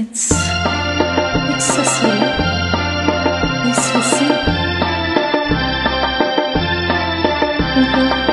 It's it's so sweet. It's listen. Mm. Mm-hmm.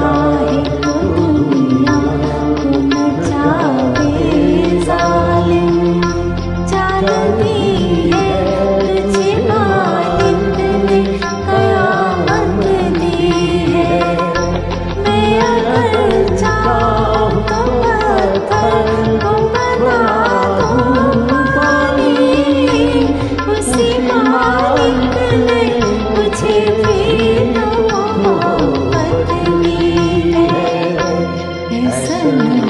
जाए Thank you.